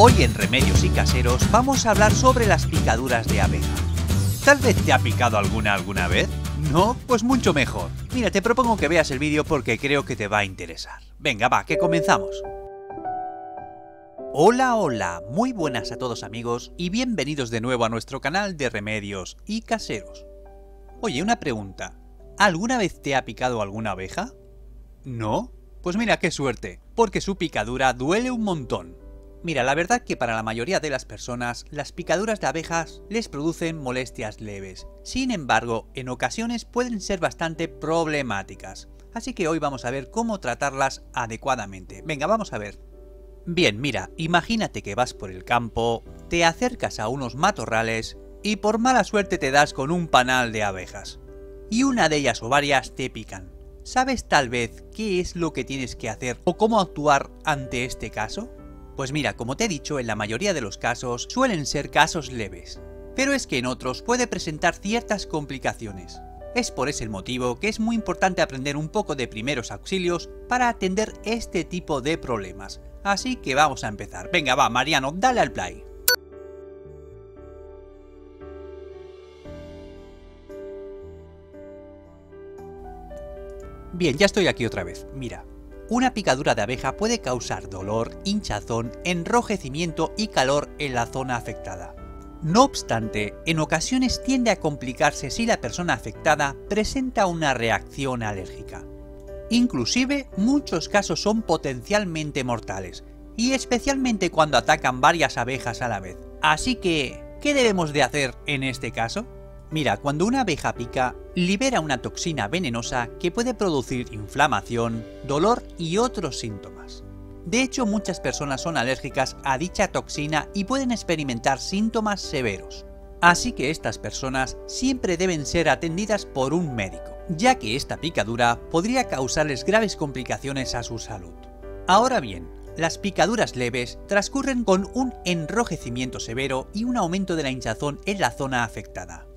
Hoy en Remedios y Caseros vamos a hablar sobre las picaduras de abeja. ¿Tal vez te ha picado alguna alguna vez? ¿No? Pues mucho mejor. Mira, te propongo que veas el vídeo porque creo que te va a interesar. Venga, va, que comenzamos. Hola, hola, muy buenas a todos amigos y bienvenidos de nuevo a nuestro canal de Remedios y Caseros. Oye, una pregunta. ¿Alguna vez te ha picado alguna abeja? ¿No? Pues mira qué suerte, porque su picadura duele un montón. Mira, la verdad que para la mayoría de las personas, las picaduras de abejas les producen molestias leves. Sin embargo, en ocasiones pueden ser bastante problemáticas. Así que hoy vamos a ver cómo tratarlas adecuadamente. Venga, vamos a ver. Bien, mira, imagínate que vas por el campo, te acercas a unos matorrales y por mala suerte te das con un panal de abejas. Y una de ellas o varias te pican. ¿Sabes tal vez qué es lo que tienes que hacer o cómo actuar ante este caso? Pues mira, como te he dicho, en la mayoría de los casos suelen ser casos leves, pero es que en otros puede presentar ciertas complicaciones. Es por ese motivo que es muy importante aprender un poco de primeros auxilios para atender este tipo de problemas. Así que vamos a empezar. Venga, va, Mariano, dale al play. Bien, ya estoy aquí otra vez. Mira, una picadura de abeja puede causar dolor, hinchazón, enrojecimiento y calor en la zona afectada. No obstante, en ocasiones tiende a complicarse si la persona afectada presenta una reacción alérgica. Inclusive, muchos casos son potencialmente mortales, y especialmente cuando atacan varias abejas a la vez. Así que, ¿qué debemos de hacer en este caso? Mira, cuando una abeja pica, libera una toxina venenosa que puede producir inflamación, dolor y otros síntomas. De hecho, muchas personas son alérgicas a dicha toxina y pueden experimentar síntomas severos. Así que estas personas siempre deben ser atendidas por un médico, ya que esta picadura podría causarles graves complicaciones a su salud. Ahora bien, las picaduras leves transcurren con un enrojecimiento severo y un aumento de la hinchazón en la zona afectada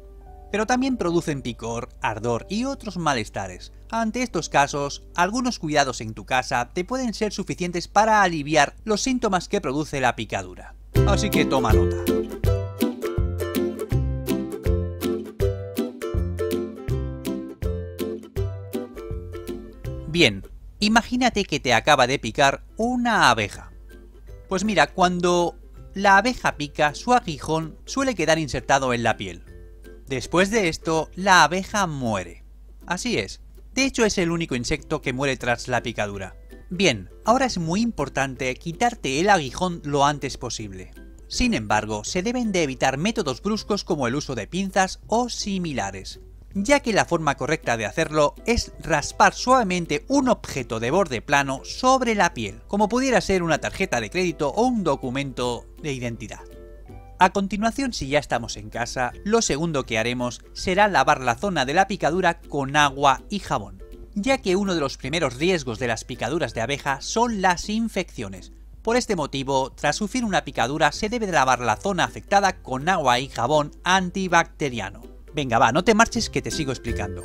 pero también producen picor, ardor y otros malestares. Ante estos casos, algunos cuidados en tu casa te pueden ser suficientes para aliviar los síntomas que produce la picadura. Así que toma nota. Bien, imagínate que te acaba de picar una abeja. Pues mira, cuando la abeja pica, su aguijón suele quedar insertado en la piel. Después de esto, la abeja muere. Así es. De hecho, es el único insecto que muere tras la picadura. Bien, ahora es muy importante quitarte el aguijón lo antes posible. Sin embargo, se deben de evitar métodos bruscos como el uso de pinzas o similares, ya que la forma correcta de hacerlo es raspar suavemente un objeto de borde plano sobre la piel, como pudiera ser una tarjeta de crédito o un documento de identidad. A continuación, si ya estamos en casa, lo segundo que haremos será lavar la zona de la picadura con agua y jabón, ya que uno de los primeros riesgos de las picaduras de abeja son las infecciones. Por este motivo, tras sufrir una picadura se debe de lavar la zona afectada con agua y jabón antibacteriano. Venga va, no te marches que te sigo explicando.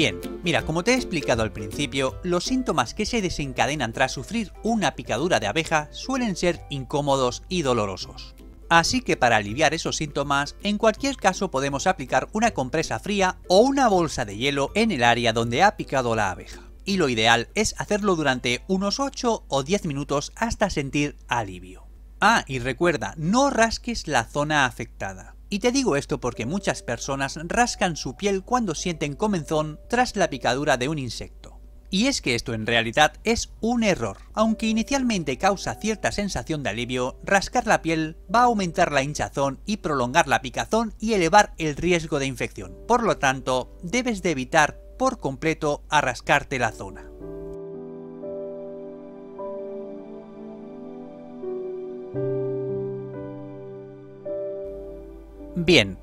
Bien, mira, como te he explicado al principio, los síntomas que se desencadenan tras sufrir una picadura de abeja suelen ser incómodos y dolorosos. Así que para aliviar esos síntomas, en cualquier caso podemos aplicar una compresa fría o una bolsa de hielo en el área donde ha picado la abeja. Y lo ideal es hacerlo durante unos 8 o 10 minutos hasta sentir alivio. Ah, y recuerda, no rasques la zona afectada. Y te digo esto porque muchas personas rascan su piel cuando sienten comenzón tras la picadura de un insecto. Y es que esto en realidad es un error. Aunque inicialmente causa cierta sensación de alivio, rascar la piel va a aumentar la hinchazón y prolongar la picazón y elevar el riesgo de infección. Por lo tanto, debes de evitar por completo a rascarte la zona. Bien,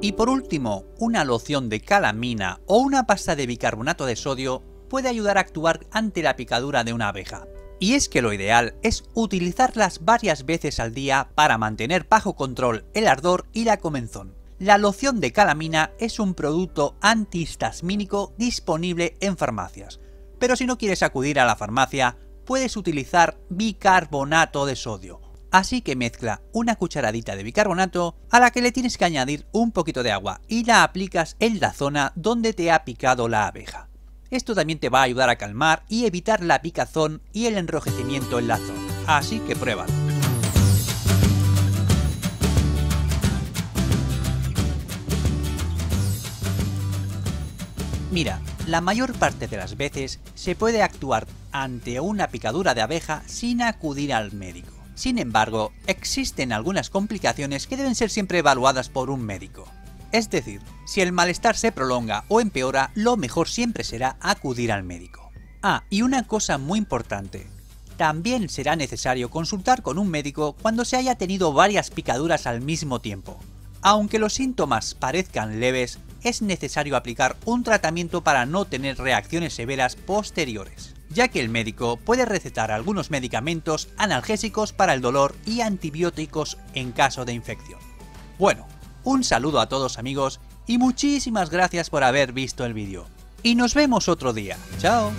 y por último, una loción de calamina o una pasta de bicarbonato de sodio puede ayudar a actuar ante la picadura de una abeja. Y es que lo ideal es utilizarlas varias veces al día para mantener bajo control el ardor y la comenzón. La loción de calamina es un producto antihistamínico disponible en farmacias, pero si no quieres acudir a la farmacia, puedes utilizar bicarbonato de sodio. Así que mezcla una cucharadita de bicarbonato a la que le tienes que añadir un poquito de agua y la aplicas en la zona donde te ha picado la abeja. Esto también te va a ayudar a calmar y evitar la picazón y el enrojecimiento en la zona. Así que pruébalo. Mira, la mayor parte de las veces se puede actuar ante una picadura de abeja sin acudir al médico. Sin embargo, existen algunas complicaciones que deben ser siempre evaluadas por un médico. Es decir, si el malestar se prolonga o empeora, lo mejor siempre será acudir al médico. Ah, y una cosa muy importante. También será necesario consultar con un médico cuando se haya tenido varias picaduras al mismo tiempo. Aunque los síntomas parezcan leves, es necesario aplicar un tratamiento para no tener reacciones severas posteriores, ya que el médico puede recetar algunos medicamentos analgésicos para el dolor y antibióticos en caso de infección. Bueno, un saludo a todos amigos y muchísimas gracias por haber visto el vídeo. Y nos vemos otro día. ¡Chao!